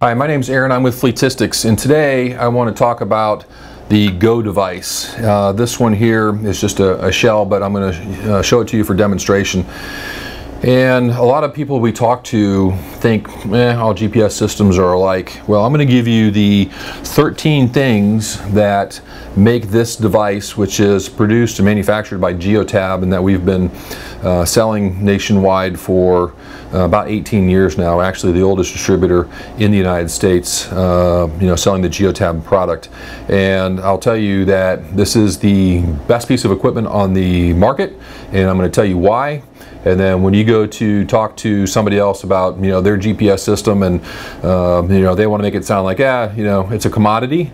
Hi, my name is Aaron. I'm with Fleetistics, and today I want to talk about the Go device. Uh, this one here is just a, a shell, but I'm going to uh, show it to you for demonstration. And a lot of people we talk to think, eh, all GPS systems are alike. Well, I'm going to give you the 13 things that make this device, which is produced and manufactured by Geotab and that we've been uh, selling nationwide for uh, about 18 years now, actually the oldest distributor in the United States, uh, you know, selling the Geotab product. And I'll tell you that this is the best piece of equipment on the market, and I'm going to tell you why and then when you go to talk to somebody else about you know their GPS system and um, you know they want to make it sound like ah you know it's a commodity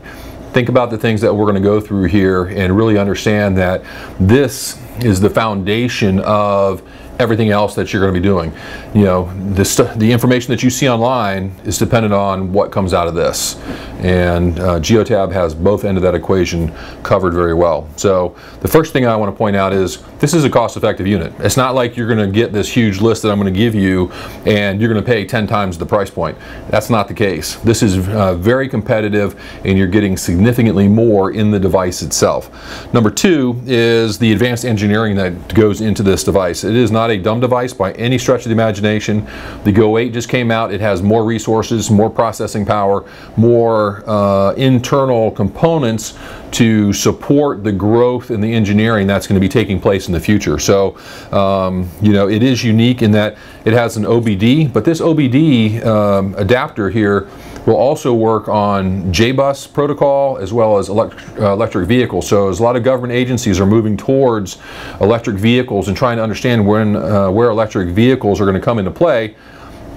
think about the things that we're going to go through here and really understand that this is the foundation of everything else that you're going to be doing. You know, the, the information that you see online is dependent on what comes out of this. And uh, Geotab has both end of that equation covered very well. So the first thing I want to point out is this is a cost-effective unit. It's not like you're going to get this huge list that I'm going to give you and you're going to pay 10 times the price point. That's not the case. This is uh, very competitive and you're getting significantly more in the device itself. Number two is the advanced engineering that goes into this device. It is not not a dumb device by any stretch of the imagination. The Go 8 just came out. It has more resources, more processing power, more uh, internal components to support the growth and the engineering that's going to be taking place in the future. So, um, you know, it is unique in that it has an OBD, but this OBD um, adapter here will also work on JBus protocol as well as elect uh, electric vehicles. So as a lot of government agencies are moving towards electric vehicles and trying to understand when uh, where electric vehicles are going to come into play,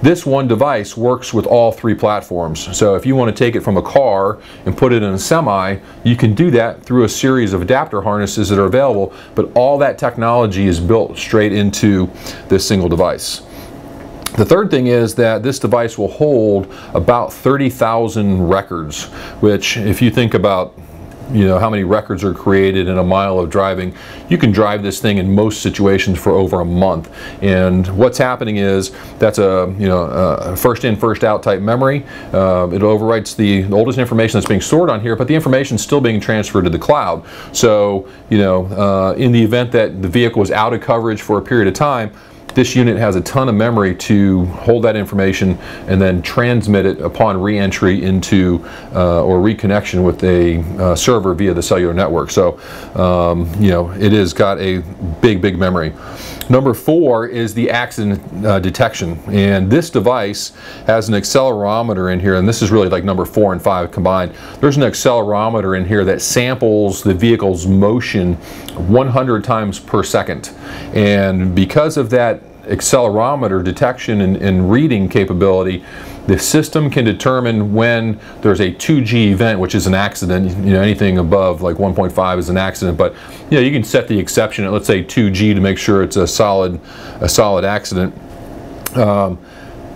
this one device works with all three platforms. So if you want to take it from a car and put it in a semi, you can do that through a series of adapter harnesses that are available, but all that technology is built straight into this single device. The third thing is that this device will hold about 30,000 records, which if you think about you know how many records are created in a mile of driving. You can drive this thing in most situations for over a month. And what's happening is that's a you know a first in first out type memory. Uh, it overwrites the oldest information that's being stored on here but the information is still being transferred to the cloud. So you know uh, in the event that the vehicle is out of coverage for a period of time this unit has a ton of memory to hold that information and then transmit it upon re-entry into uh, or reconnection with a uh, server via the cellular network. So, um, you know, it has got a big, big memory. Number four is the accident uh, detection. And this device has an accelerometer in here, and this is really like number four and five combined. There's an accelerometer in here that samples the vehicle's motion 100 times per second. And because of that accelerometer detection and, and, reading capability, the system can determine when there's a 2G event, which is an accident. You know, anything above like 1.5 is an accident, but you know, you can set the exception at let's say 2G to make sure it's a solid, a solid accident. Um,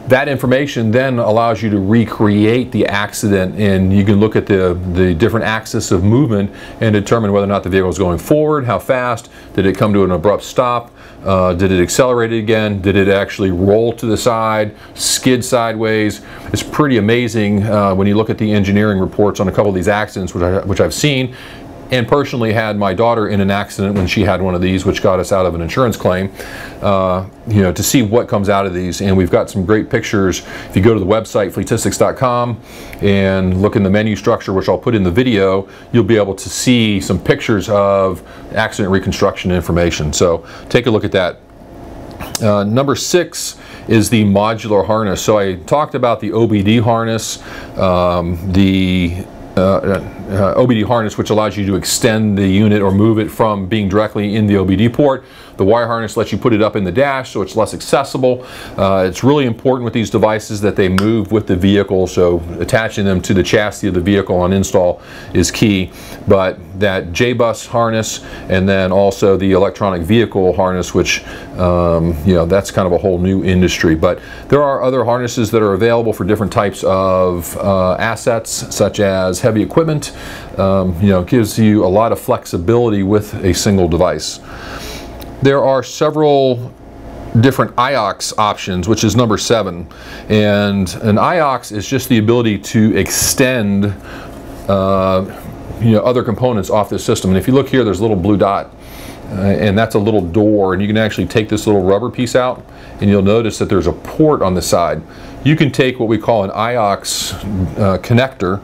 that information then allows you to recreate the accident and you can look at the, the different axis of movement and determine whether or not the vehicle is going forward, how fast, did it come to an abrupt stop, uh, did it accelerate again, did it actually roll to the side, skid sideways. It's pretty amazing uh, when you look at the engineering reports on a couple of these accidents which, I, which I've seen and personally had my daughter in an accident when she had one of these, which got us out of an insurance claim. Uh, you know, to see what comes out of these, and we've got some great pictures. If you go to the website fleetistics.com and look in the menu structure, which I'll put in the video, you'll be able to see some pictures of accident reconstruction information. So take a look at that. Uh, number six is the modular harness. So I talked about the OBD harness, um, the uh, uh, OBD harness which allows you to extend the unit or move it from being directly in the OBD port. The wire harness lets you put it up in the dash so it's less accessible. Uh, it's really important with these devices that they move with the vehicle so attaching them to the chassis of the vehicle on install is key. But that J-Bus harness and then also the electronic vehicle harness which um, you know that's kind of a whole new industry. But there are other harnesses that are available for different types of uh, assets such as heavy equipment um, you know, gives you a lot of flexibility with a single device. There are several different IOX options, which is number seven. And an IOX is just the ability to extend uh, you know, other components off this system. And if you look here, there's a little blue dot. Uh, and that's a little door and you can actually take this little rubber piece out and you'll notice that there's a port on the side. You can take what we call an IOX uh, connector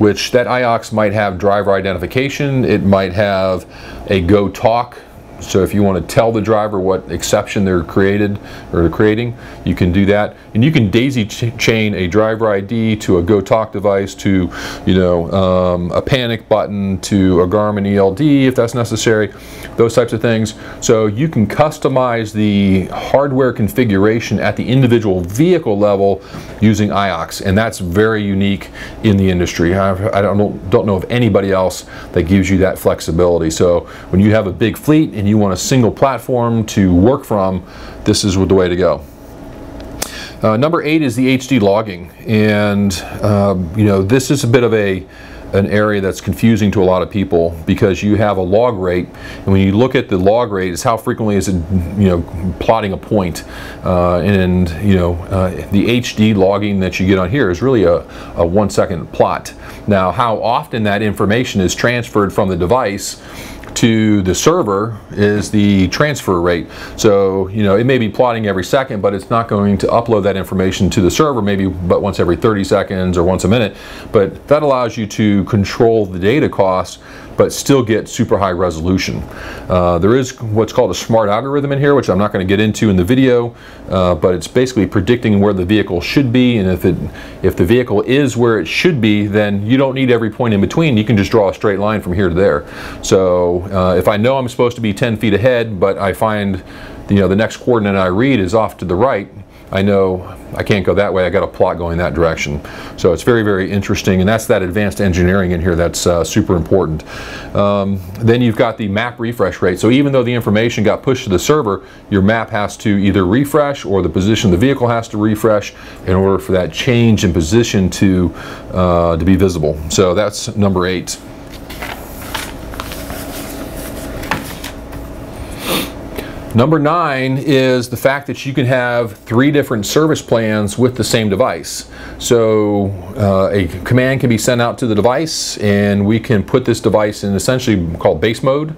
which that IOX might have driver identification, it might have a GoTalk so if you want to tell the driver what exception they're created or creating, you can do that. And you can daisy ch chain a driver ID to a GoTalk device to, you know, um, a panic button to a Garmin ELD if that's necessary, those types of things. So you can customize the hardware configuration at the individual vehicle level using IOX, and that's very unique in the industry. I, I don't know, don't know of anybody else that gives you that flexibility. So when you have a big fleet and you want a single platform to work from, this is the way to go. Uh, number eight is the HD logging, and um, you know this is a bit of a an area that's confusing to a lot of people because you have a log rate. And when you look at the log rate it's how frequently is it you know plotting a point. Uh, and you know uh, the HD logging that you get on here is really a, a one second plot. Now how often that information is transferred from the device to the server is the transfer rate. So, you know, it may be plotting every second, but it's not going to upload that information to the server maybe but once every 30 seconds or once a minute. But that allows you to control the data costs but still get super high resolution. Uh, there is what's called a smart algorithm in here, which I'm not going to get into in the video, uh, but it's basically predicting where the vehicle should be, and if it if the vehicle is where it should be, then you don't need every point in between. You can just draw a straight line from here to there. Uh, if I know I'm supposed to be 10 feet ahead, but I find you know the next coordinate I read is off to the right, I know I can't go that way, I got a plot going that direction. So it's very, very interesting, and that's that advanced engineering in here that's uh, super important. Um, then you've got the map refresh rate. So even though the information got pushed to the server, your map has to either refresh or the position of the vehicle has to refresh in order for that change in position to, uh, to be visible. So that's number eight. Number nine is the fact that you can have three different service plans with the same device. So uh, a command can be sent out to the device and we can put this device in essentially called base mode,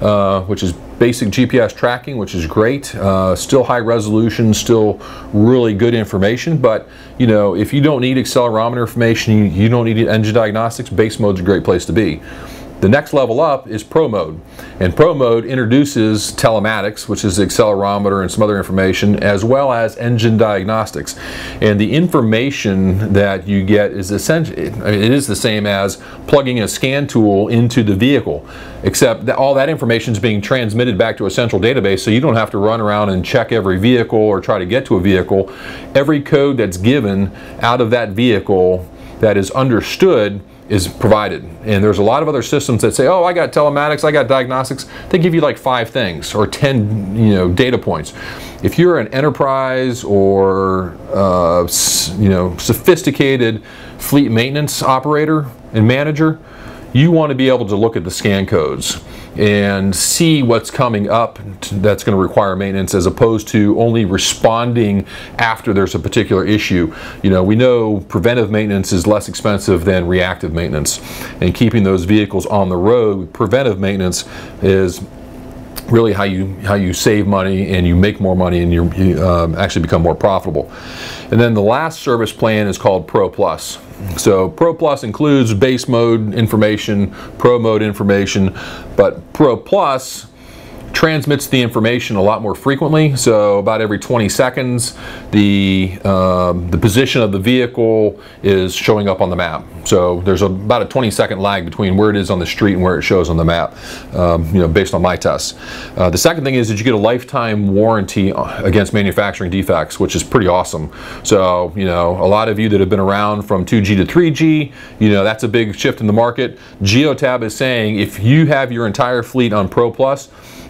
uh, which is basic GPS tracking, which is great. Uh, still high resolution, still really good information, but you know, if you don't need accelerometer information, you, you don't need engine diagnostics, base mode is a great place to be. The next level up is Pro Mode. And Pro Mode introduces telematics, which is the accelerometer and some other information, as well as engine diagnostics. And the information that you get is essentially, it is the same as plugging a scan tool into the vehicle, except that all that information is being transmitted back to a central database so you don't have to run around and check every vehicle or try to get to a vehicle. Every code that's given out of that vehicle that is understood is provided. And there's a lot of other systems that say, oh, I got telematics, I got diagnostics. They give you like five things or 10 you know, data points. If you're an enterprise or uh, you know, sophisticated fleet maintenance operator and manager, you want to be able to look at the scan codes and see what's coming up that's going to require maintenance as opposed to only responding after there's a particular issue. You know, we know preventive maintenance is less expensive than reactive maintenance and keeping those vehicles on the road, preventive maintenance is really how you how you save money and you make more money and you, um, actually become more profitable. And then the last service plan is called Pro Plus. So Pro Plus includes base mode information, Pro mode information, but Pro Plus transmits the information a lot more frequently. So about every 20 seconds, the, um, the position of the vehicle is showing up on the map. So there's a, about a 20 second lag between where it is on the street and where it shows on the map, um, you know, based on my tests. Uh, the second thing is that you get a lifetime warranty against manufacturing defects, which is pretty awesome. So, you know, a lot of you that have been around from 2G to 3G, you know, that's a big shift in the market. Geotab is saying if you have your entire fleet on Pro Plus,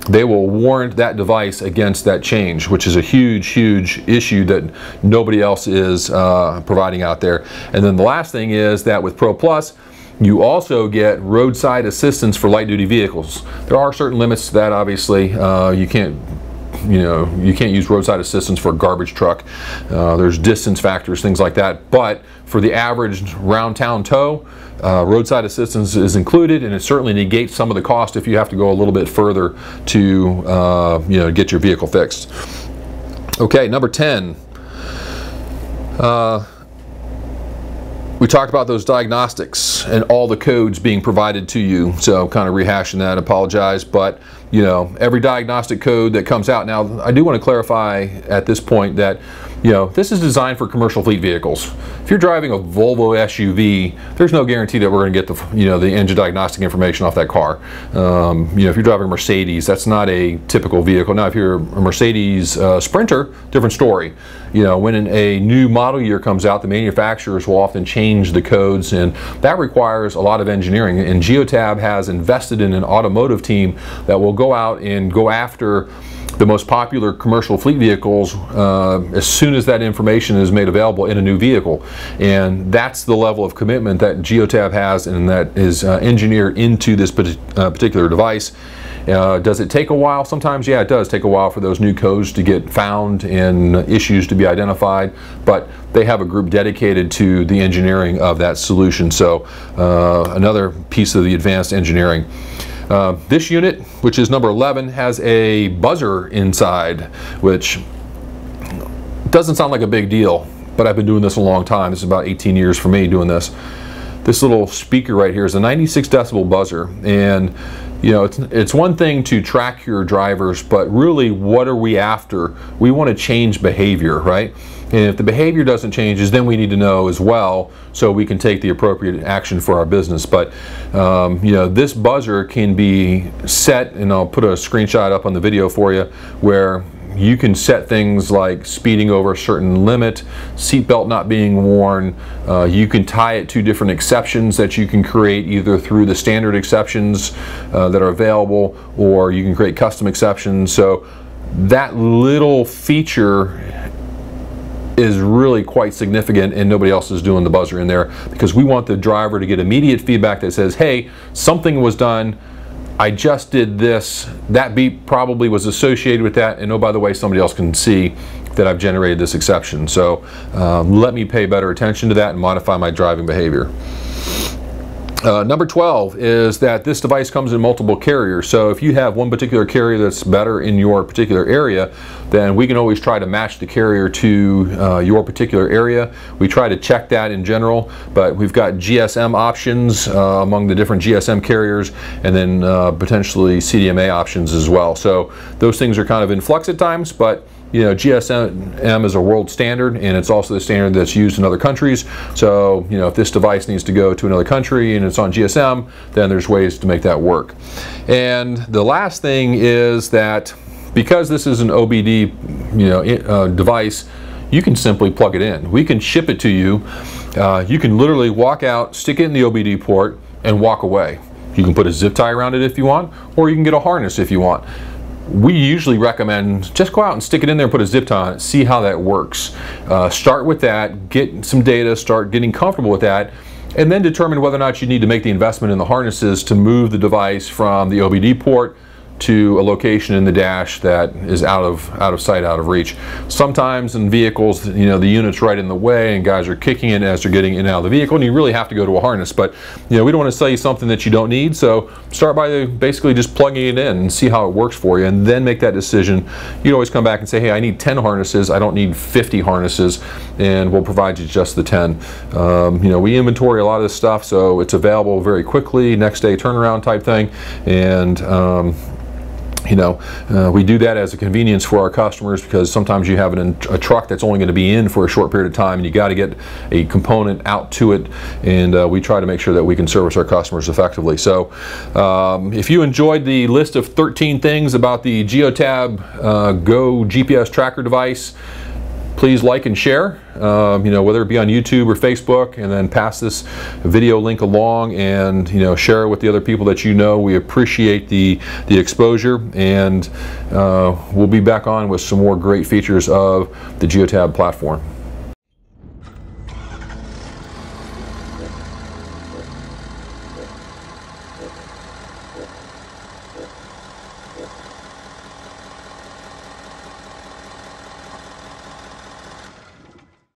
they will warrant that device against that change, which is a huge, huge issue that nobody else is uh, providing out there. And then the last thing is that with Pro Plus, you also get roadside assistance for light duty vehicles. There are certain limits to that, obviously. Uh, you can't you know, you can't use roadside assistance for a garbage truck. Uh, there's distance factors, things like that. But for the average round town tow, uh, roadside assistance is included, and it certainly negates some of the cost if you have to go a little bit further to uh, you know get your vehicle fixed. Okay, number 10. Uh, we talked about those diagnostics and all the codes being provided to you. So kind of rehashing that, apologize, but you know, every diagnostic code that comes out. Now, I do want to clarify at this point that you know, this is designed for commercial fleet vehicles. If you're driving a Volvo SUV, there's no guarantee that we're going to get the, you know, the engine diagnostic information off that car. Um, you know, if you're driving a Mercedes, that's not a typical vehicle. Now, if you're a Mercedes uh, Sprinter, different story. You know, when a new model year comes out, the manufacturers will often change the codes, and that requires a lot of engineering. And Geotab has invested in an automotive team that will go out and go after the most popular commercial fleet vehicles uh, as soon as that information is made available in a new vehicle. And that's the level of commitment that Geotab has and that is uh, engineered into this uh, particular device. Uh, does it take a while? Sometimes, yeah, it does take a while for those new codes to get found and issues to be identified, but they have a group dedicated to the engineering of that solution. So uh, another piece of the advanced engineering. Uh, this unit, which is number 11, has a buzzer inside, which doesn't sound like a big deal, but I've been doing this a long time. This is about 18 years for me doing this. This little speaker right here is a 96 decibel buzzer, and you know, it's, it's one thing to track your drivers, but really what are we after? We want to change behavior, right? And if the behavior doesn't change, then we need to know as well so we can take the appropriate action for our business. But, um, you know, this buzzer can be set, and I'll put a screenshot up on the video for you, where you can set things like speeding over a certain limit, seatbelt not being worn. Uh, you can tie it to different exceptions that you can create either through the standard exceptions uh, that are available or you can create custom exceptions. So that little feature is really quite significant and nobody else is doing the buzzer in there because we want the driver to get immediate feedback that says, hey, something was done, I just did this, that beep probably was associated with that, and oh, by the way, somebody else can see that I've generated this exception. So um, let me pay better attention to that and modify my driving behavior. Uh, number 12 is that this device comes in multiple carriers. So if you have one particular carrier that's better in your particular area, then we can always try to match the carrier to uh, your particular area. We try to check that in general, but we've got GSM options uh, among the different GSM carriers and then uh, potentially CDMA options as well. So those things are kind of in flux at times, but you know, GSM is a world standard and it's also the standard that's used in other countries. So, you know, if this device needs to go to another country and it's on GSM, then there's ways to make that work. And the last thing is that because this is an OBD, you know, uh, device, you can simply plug it in. We can ship it to you. Uh, you can literally walk out, stick it in the OBD port, and walk away. You can put a zip tie around it if you want, or you can get a harness if you want we usually recommend just go out and stick it in there and put a zip tie on it, see how that works. Uh, start with that, get some data, start getting comfortable with that, and then determine whether or not you need to make the investment in the harnesses to move the device from the OBD port to a location in the dash that is out of out of sight, out of reach. Sometimes in vehicles, you know, the unit's right in the way and guys are kicking it as they're getting in and out of the vehicle and you really have to go to a harness. But, you know, we don't want to sell you something that you don't need. So start by basically just plugging it in and see how it works for you and then make that decision. You'd always come back and say, hey, I need 10 harnesses. I don't need 50 harnesses and we'll provide you just the 10. Um, you know, we inventory a lot of this stuff so it's available very quickly, next day turnaround type thing. And, um, you know, uh, we do that as a convenience for our customers because sometimes you have an, a truck that's only going to be in for a short period of time and you got to get a component out to it and uh, we try to make sure that we can service our customers effectively. So um, if you enjoyed the list of 13 things about the Geotab uh, Go GPS tracker device, please like and share, um, you know, whether it be on YouTube or Facebook, and then pass this video link along and, you know, share it with the other people that you know. We appreciate the, the exposure, and uh, we'll be back on with some more great features of the Geotab platform.